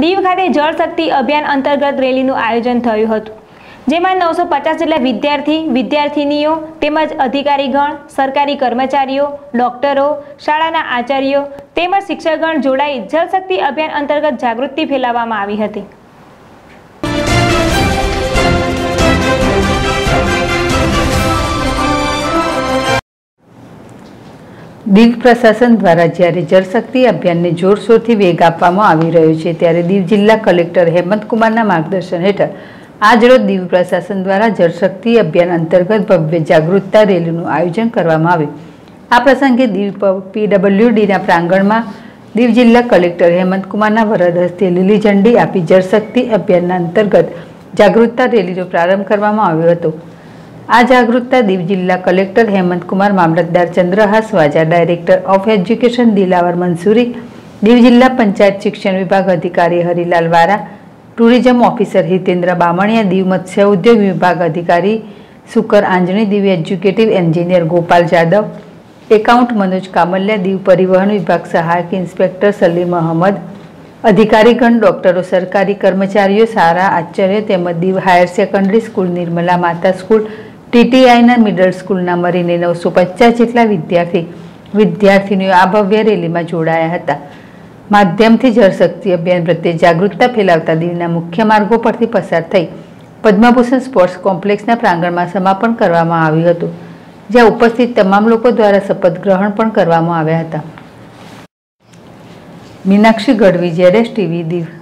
દીવ ખાતે જળ શક્તિ અભિયાન અંતર્ગત રેલીનું આયોજન થયું હતું, જેમાં નવસો પચાસ જેટલા વિદ્યાર્થી, વિદ્યાર્થિનીઓ તેમજ અધિકારીગણ, સરકારી કર્મચારીઓ, ડોક્ટરો, શાળાના આચાર્યો તેમજ શિક્ષકગણ જોડાઈ જળશક્તિ અભિયાન અંતર્ગત જાગૃતિ ફેલાવવામાં આવી હતી. દીવ પ્રશાસન દ્વારા જ્યારે જળશક્તિ અભિયાનને જોરશોરથી વેગ આપવામાં આવી રહ્યો છે, ત્યારે દીવ જિલ્લા કલેક્ટર હેમંતકુમારના માર્ગદર્શન હેઠળ આજરોજ દીવ પ્રશાસન દ્વારા જળશક્તિ અભિયાન અંતર્ગત ભવ્ય જાગૃતતા રેલીનું આયોજન કરવામાં આવ્યું. આ પ્રસંગે દીવ પીડબ્લ્યુડીના પ્રાંગણમાં દીવ જિલ્લા કલેક્ટર હેમંતકુમારના વરદ હસ્તે લીલી ઝંડી આપી જળશક્તિ અભિયાનના અંતર્ગત જાગૃતતા રેલીનો પ્રારંભ કરવામાં આવ્યો હતો. આ જાગૃતતા દીવ જિલ્લા collector Hemantkumar mamlatdar Chandrahas Vaja, director of education Dilawar Mansuri, Diu જિલ્લા પંચાયત શિક્ષણ વિભાગ અધિકારી હરિલાલ વારા, ટુરિઝમ ઓફિસર હિતેન્દ્ર બામણિયા, દીવ મત્સ્ય ઉદ્યોગ વિભાગ અધિકારી Sukar Anjani, Diu executive engineer Gopal Jadav, account Manoj Kamaliya, Diu પરિવહન વિભાગ સહાયક ઇન્સ્પેક્ટર સલીમ અહમદ, અધિકારીગણ ડોક્ટરો, સરકારી કર્મચારીઓ, સારા આચાર્ય તેમજ Diu higher secondary school, Nirmala Mata school ટીટીઆઈના middle સ્કૂલના મરીને નવસો પચાસ જેટલા વિદ્યાર્થી વિદ્યાર્થીનીઓ આ ભવ્ય રેલીમાં જોડાયા હતા. માધ્યમથી જળશક્તિ અભિયાન પ્રત્યે જાગૃતતા ફેલાવતા દિલ્હીના મુખ્ય માર્ગો પરથી પસાર થઈ પદ્મભૂષણ સ્પોર્ટ્સ કોમ્પ્લેક્સના પ્રાંગણમાં સમાપન કરવામાં આવ્યું હતું, જ્યાં ઉપસ્થિત તમામ લોકો દ્વારા શપથ ગ્રહણ પણ કરવામાં આવ્યા હતા. મીનાક્ષી ગઢવી જેડેશ ટીવી, દીવ